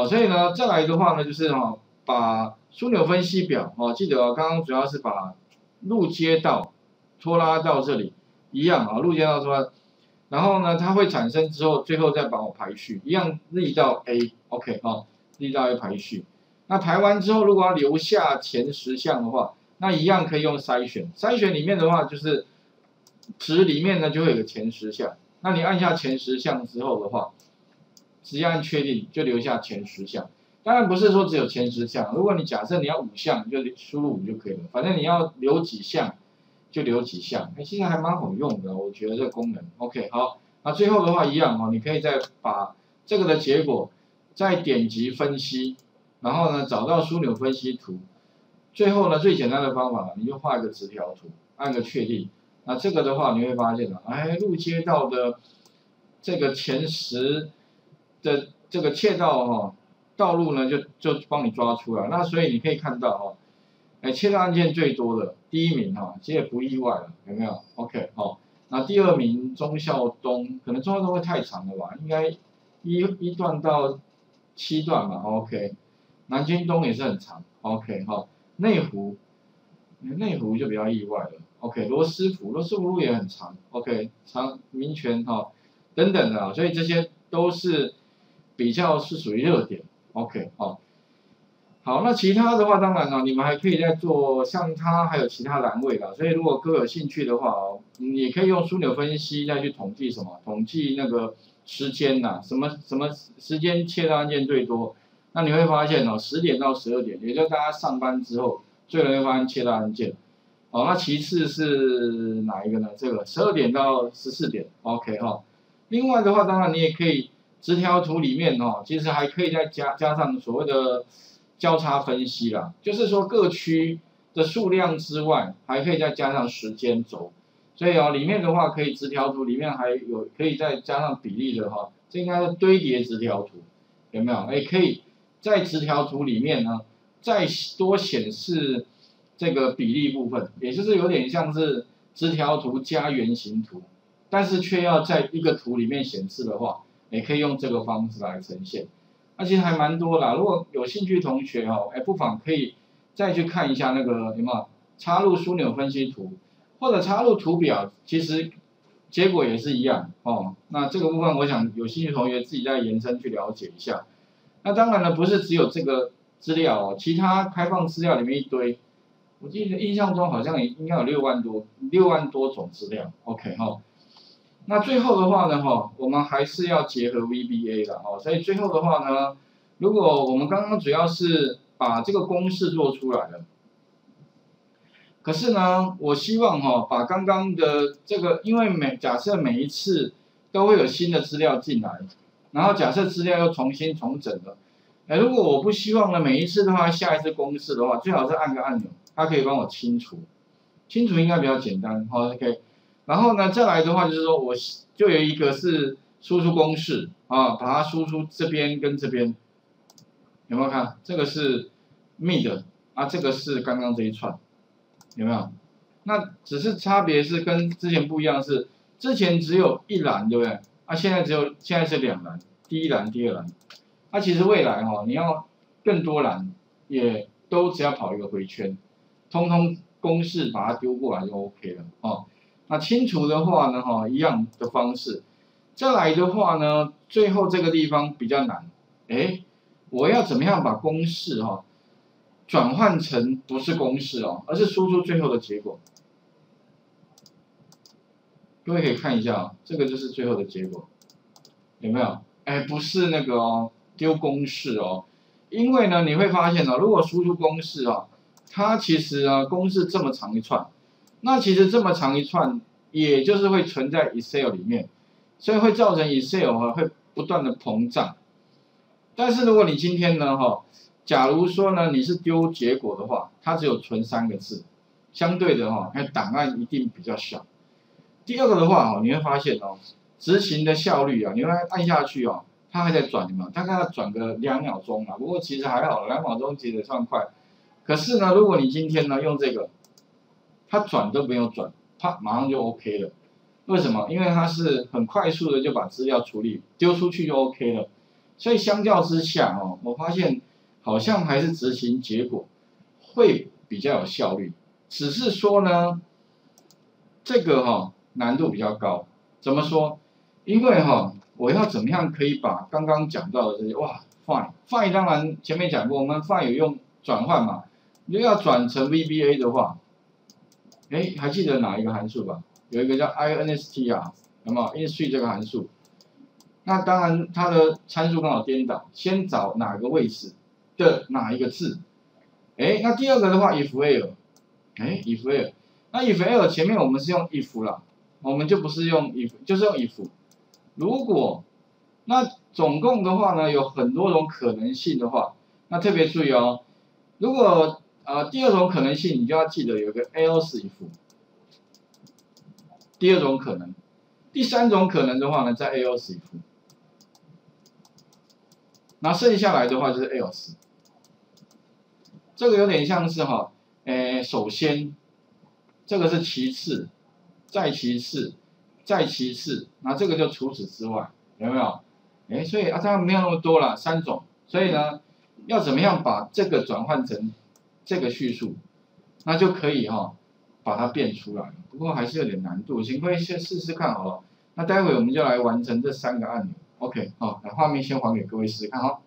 好，所以呢，再来的话呢，就是哈，把枢纽分析表哦，记得哦，刚刚主要是把路接到拖拉到这里一样啊，路接到拖，然后呢，它会产生之后，最后再把我排序，一样立到 A，OK 哈，立到 A 排序。那排完之后，如果要留下前十项的话，那一样可以用筛选，筛选里面的话就是值里面呢就会有个前十项，那你按下前十项之后的话。直接按确定就留下前十项，当然不是说只有前十项，如果你假设你要五项，你就输入五就可以了。反正你要留几项就留几项，哎，其实还蛮好用的，我觉得这个功能。OK，好，那最后的话一样哦，你可以再把这个的结果再点击分析，然后呢找到枢纽分析图，最后呢最简单的方法你就画一个直条图，按个确定。那这个的话你会发现啊，哎，路街道的这个前十。的这个窃盗哈道路呢，就就帮你抓出来，那所以你可以看到哈，哎，窃盗案件最多的第一名哈，其实也不意外了，有没有？OK，好，那第二名忠孝东，可能忠孝东会太长了吧，应该一一段到七段嘛，OK，南京东也是很长，OK，好，内湖，内湖就比较意外了，OK，罗斯福，罗斯福路也很长，OK，长民权哈等等的，所以这些都是。比较是属于热点，OK，好，好，那其他的话，当然了，你们还可以再做，像它还有其他栏位的，所以如果各位有兴趣的话哦，你可以用枢纽分析再去统计什么，统计那个时间呐，什么什么时间切的案件最多，那你会发现哦，十点到十二点，也就大家上班之后最容易发生切的案件，哦，那其次是哪一个呢？这个十二点到十四点，OK 哈，另外的话，当然你也可以。直条图里面哦，其实还可以再加加上所谓的交叉分析啦，就是说各区的数量之外，还可以再加上时间轴，所以哦，里面的话可以直条图里面还有可以再加上比例的哈，这应该是堆叠直条图，有没有？哎，可以在直条图里面呢，再多显示这个比例部分，也就是有点像是直条图加圆形图，但是却要在一个图里面显示的话。也可以用这个方式来呈现，那其实还蛮多的。如果有兴趣同学哦，哎，不妨可以再去看一下那个有没有插入枢纽分析图，或者插入图表，其实结果也是一样哦。那这个部分，我想有兴趣同学自己再延伸去了解一下。那当然了，不是只有这个资料哦，其他开放资料里面一堆，我记得印象中好像也应该有六万多六万多种资料。OK 哈。那最后的话呢，哈，我们还是要结合 VBA 的哦，所以最后的话呢，如果我们刚刚主要是把这个公式做出来了，可是呢，我希望哈，把刚刚的这个，因为每假设每一次都会有新的资料进来，然后假设资料又重新重整了，哎，如果我不希望呢，每一次的话，下一次公式的话，最好是按个按钮，它可以帮我清除，清除应该比较简单，好，OK。然后呢，再来的话就是说，我就有一个是输出公式啊，把它输出这边跟这边，有没有看？这个是 mid 啊，这个是刚刚这一串，有没有？那只是差别是跟之前不一样，是之前只有一栏，对不对？啊，现在只有现在是两栏，第一栏、第二栏。那其实未来哈，你要更多栏，也都只要跑一个回圈，通通公式把它丢过来就 OK 了哦。那清除的话呢，哈，一样的方式。再来的话呢，最后这个地方比较难，哎，我要怎么样把公式哈转换成不是公式哦，而是输出最后的结果？各位可以看一下啊，这个就是最后的结果，有没有？哎，不是那个哦，丢公式哦，因为呢，你会发现哦，如果输出公式哦，它其实啊，公式这么长一串。那其实这么长一串，也就是会存在 Excel 里面，所以会造成 Excel 哈会不断的膨胀。但是如果你今天呢哈，假如说呢你是丢结果的话，它只有存三个字，相对的哈，那档案一定比较小。第二个的话哈，你会发现哦，执行的效率啊，你会按下去哦，它还在转嘛，大概要转个两秒钟啊。不过其实还好，两秒钟其实算快。可是呢，如果你今天呢用这个。它转都不用转，它马上就 OK 了。为什么？因为它是很快速的就把资料处理丢出去就 OK 了。所以相较之下哦，我发现好像还是执行结果会比较有效率，只是说呢，这个哈难度比较高。怎么说？因为哈，我要怎么样可以把刚刚讲到的这些哇，fine，fine 当然前面讲过，我们 fine 有用转换嘛，你要转成 VBA 的话，哎，还记得哪一个函数吧？有一个叫 inst 啊，那么 inst 这个函数，那当然它的参数刚好颠倒，先找哪个位置的哪一个字，哎，那第二个的话 if where，哎，if where，那 if where 前面我们是用 if 了。我们就不是用 if，就是用 if。如果那总共的话呢，有很多种可能性的话，那特别注意哦。如果啊第二种可能性，你就要记得有个 else if。第二种可能，第三种可能的话呢，在 else if。那剩下来的话就是 else。这个有点像是哈，诶，首先这个是其次。再其次，再其次，那这个就除此之外，有没有？哎，所以啊，它没有那么多了，三种。所以呢，要怎么样把这个转换成这个叙述，那就可以哈，把它变出来。不过还是有点难度，请各位先试试看好了。那待会我们就来完成这三个按钮。OK，好，那画面先还给各位试试看哈。